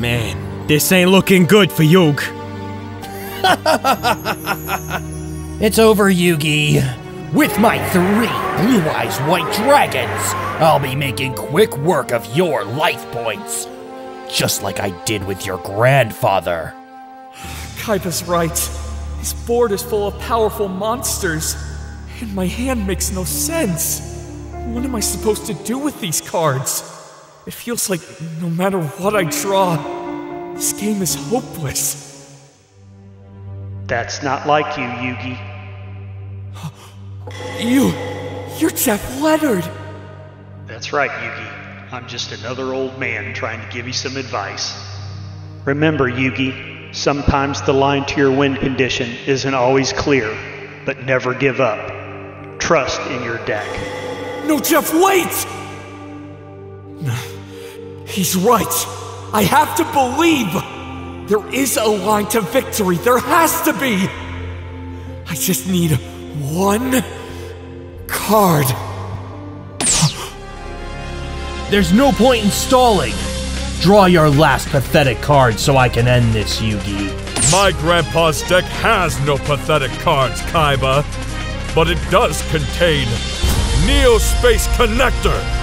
man, this ain't looking good for Yug. It's over, Yugi. With my three blue eyes white dragons, I'll be making quick work of your life points. Just like I did with your grandfather. Kaiba's right. This board is full of powerful monsters, and my hand makes no sense. What am I supposed to do with these cards? It feels like no matter what I draw, this game is hopeless. That's not like you, Yugi. You. You're Jeff Leonard! That's right, Yugi. I'm just another old man trying to give you some advice. Remember, Yugi, sometimes the line to your win condition isn't always clear, but never give up. Trust in your deck. No, Jeff, wait! He's right. I have to believe. There is a line to victory. There has to be. I just need one card. There's no point in stalling. Draw your last pathetic card so I can end this, Yugi. My grandpa's deck has no pathetic cards, Kaiba, but it does contain Neo Space Connector.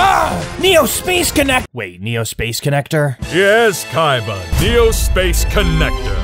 Ah! Neo Space Connect. Wait, Neo Space Connector? Yes, Kaiba, Neo Space Connector.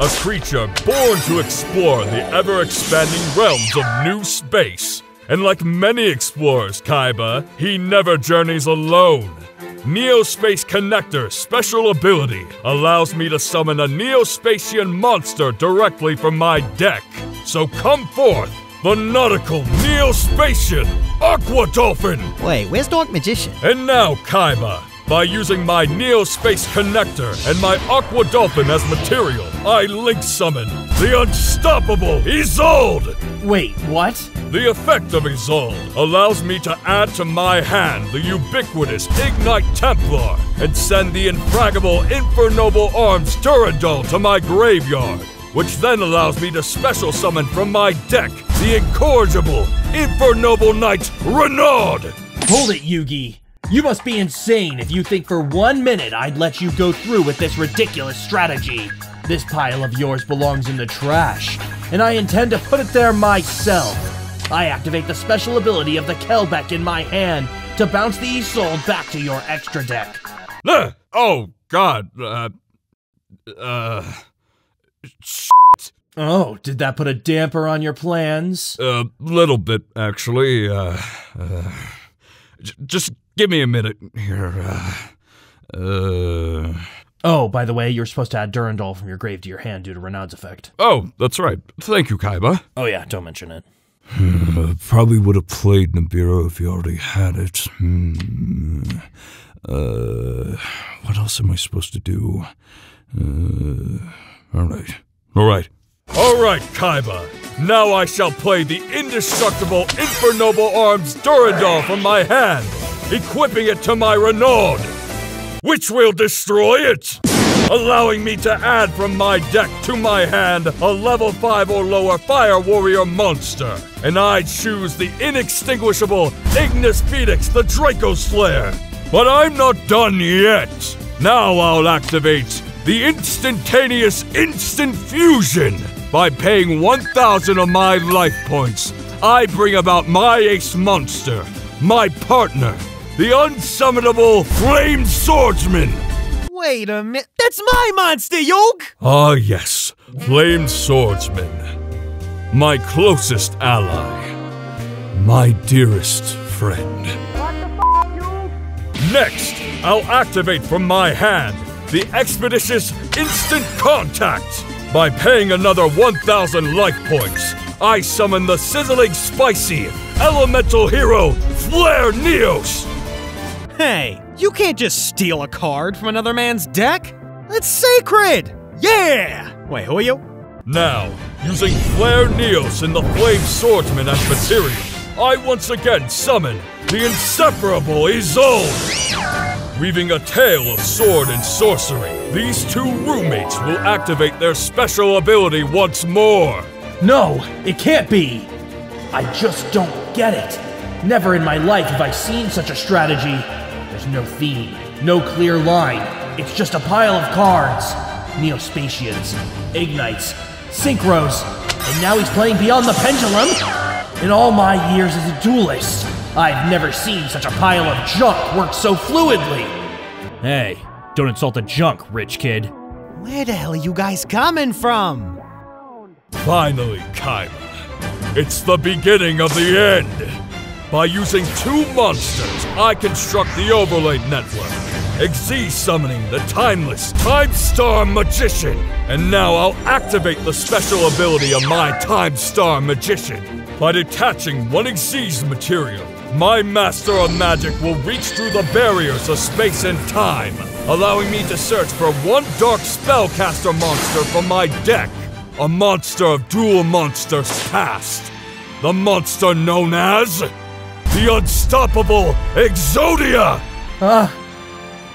A creature born to explore the ever expanding realms of new space. And like many explorers, Kaiba, he never journeys alone. Neo Space Connector's special ability allows me to summon a Neo-Spacian monster directly from my deck. So come forth, the nautical Neo-Spacian Aqua Dolphin! Wait, where's Dark Magician? And now, Kaiba, by using my Neo Space Connector and my Aqua Dolphin as material, I link summon the unstoppable Isolde! Wait, what? The effect of Isolde allows me to add to my hand the ubiquitous Igknight Templar and send the infragable Infernoble Arms Durandal to my graveyard, which then allows me to special summon from my deck the incorrigible Infernoble Knight Renaud! Hold it, Yugi. You must be insane if you think for one minute I'd let you go through with this ridiculous strategy. This pile of yours belongs in the trash, and I intend to put it there myself. I activate the special ability of the Kelbeck in my hand to bounce the Isolde back to your extra deck. Uh, oh, God. Uh. Uh. Oh, did that put a damper on your plans? A little bit, actually. Uh, uh, just give me a minute here. Uh, uh, Oh, by the way, you're supposed to add Durandal from your grave to your hand due to Renaud's effect. oh, that's right. Thank you, Kaiba. Oh yeah, don't mention it. Uh, probably would have played Nibiru if you already had it. Hmm. Uh, what else am I supposed to do? Uh, all right. All right. All right, Kaiba. Now I shall play the indestructible Infernoble Arms Durandal from my hand, equipping it to my Renaud, which will destroy it, allowing me to add from my deck to my hand a level 5 or lower Fire Warrior monster. And I choose the inextinguishable Ignis Phoenix the Draco Slayer. But I'm not done yet. Now I'll activate the instantaneous instant fusion. By paying 1,000 of my life points, I bring about my ace monster, my partner, the unsummonable Flame Swordsman. Wait a minute. That's my monster, Yug! Ah, yes, Flame Swordsman. My closest ally. My dearest friend. What the fuck, Yoke? Next, I'll activate from my hand the expeditious Instant Contact. By paying another 1,000 life points, I summon the sizzling spicy elemental hero Flare Neos. Hey, you can't just steal a card from another man's deck. It's sacred! Yeah! Wait, who are you? Now, using Flare Neos and the Flame Swordsman as material, I once again summon the inseparable Isolde. Weaving a tale of sword and sorcery, these two roommates will activate their special ability once more. No, it can't be. I just don't get it. Never in my life have I seen such a strategy. There's no theme, no clear line, it's just a pile of cards. Neo-Spacians, Igknights, Synchros, and now he's playing Beyond the Pendulum? In all my years as a duelist, I've never seen such a pile of junk work so fluidly. Hey, don't insult the junk, rich kid. Where the hell are you guys coming from? Finally, Kaiba. It's the beginning of the end. By using two monsters, I construct the overlay network. Xyz summoning the timeless Time Star Magician. And now I'll activate the special ability of my Time Star Magician. By detaching one Xyz material, my Master of Magic will reach through the barriers of space and time, allowing me to search for one Dark Spellcaster monster from my deck. A monster of Duel Monsters past. The monster known as the Unstoppable Exodia! Ah,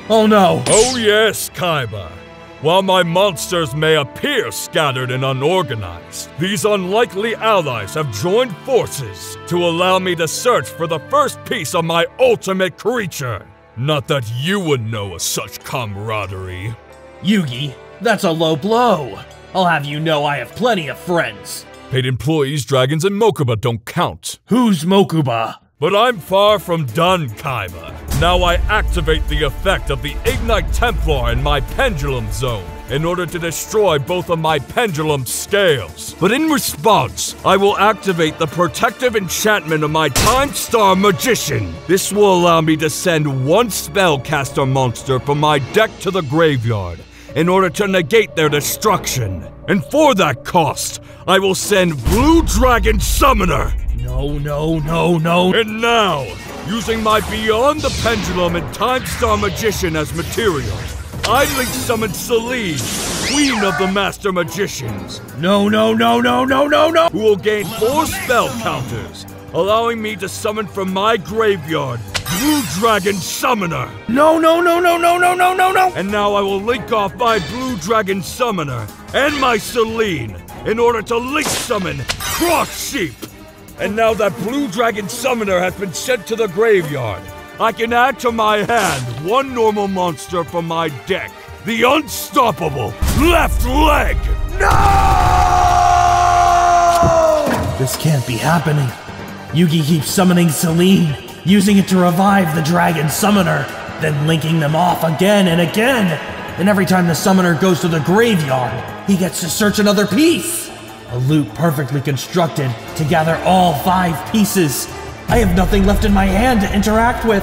Oh no. Oh, yes, Kaiba. While my monsters may appear scattered and unorganized, these unlikely allies have joined forces to allow me to search for the first piece of my ultimate creature. Not that you would know of such camaraderie. Yugi, that's a low blow. I'll have you know I have plenty of friends. Paid employees, dragons, and Mokuba don't count. Who's Mokuba? But I'm far from done, Kaiba. Now I activate the effect of the Igknight Templar in my Pendulum Zone in order to destroy both of my pendulum scales. But in response, I will activate the protective enchantment of my Time Star Magician. This will allow me to send one spellcaster monster from my deck to the graveyard in order to negate their destruction. And for that cost, I will send Blue Dragon Summoner. No, no, no, no. And now, using my Beyond the Pendulum and Time Star Magician as material, I link summon Selene, Queen of the Master Magicians, No, no, no, no, no, no, no. who will gain four spell counters, allowing me to summon from my graveyard Blue Dragon Summoner. No, no, no, no, no, no, no, no, no. And now I will link off my Blue Dragon Summoner and my Selene in order to link summon Cross Sheep. And now that Blue Dragon Summoner has been sent to the graveyard, I can add to my hand one normal monster from my deck. The Unstoppable Left Leg! No! This can't be happening. Yugi keeps summoning Selene, using it to revive the dragon summoner, then linking them off again and again. And every time the summoner goes to the graveyard, he gets to search another piece. A loop perfectly constructed to gather all five pieces. I have nothing left in my hand to interact with.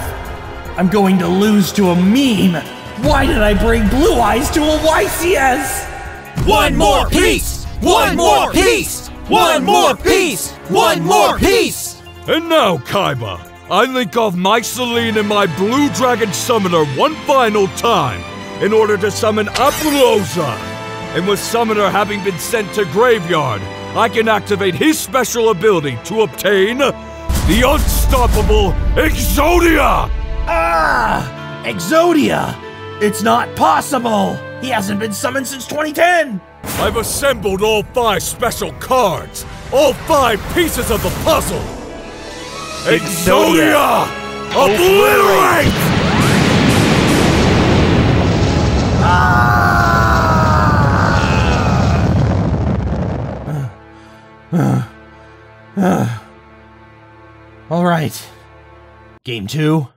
I'm going to lose to a meme. Why did I bring Blue Eyes to a YCS? One more piece! One more piece! One more piece! One more piece! And now, Kaiba, I link off my Selene and my Blue Dragon Summoner one final time in order to summon Apollousa. And with Summoner having been sent to Graveyard, I can activate his special ability to obtain the Unstoppable Exodia! Ah! Exodia! It's not possible! He hasn't been summoned since 2010! I've assembled all five special cards, all five pieces of the puzzle. Exodia! Obliterate! Game two.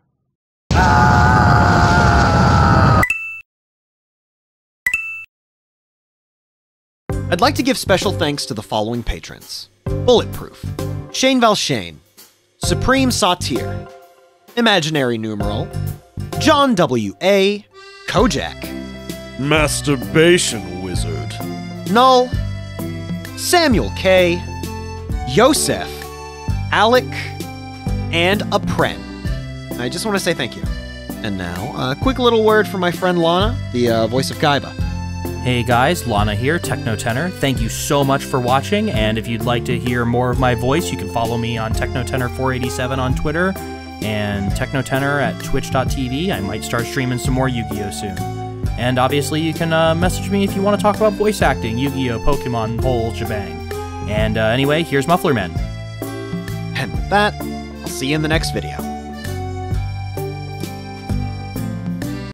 I'd like to give special thanks to the following patrons Bulletproof, Shane Valshane, Supreme Satir, Imaginary Numeral, John W.A., Kojak, Masturbation wizard. Null, Samuel K., Yosef, Alec, and Apren. I just want to say thank you. And now, a quick little word from my friend Lana, the uh, voice of Kaiba. Hey guys, Lana here, Techno Tenor. Thank you so much for watching, and if you'd like to hear more of my voice, you can follow me on Techno Tenor 487 on Twitter and Techno Tenor at twitch.tv. I might start streaming some more Yu-Gi-Oh soon. And obviously, you can uh, message me if you want to talk about voice acting, Yu-Gi-Oh, Pokemon, whole shebang. And uh, anyway, here's Muffler Man. And with that, I'll see you in the next video.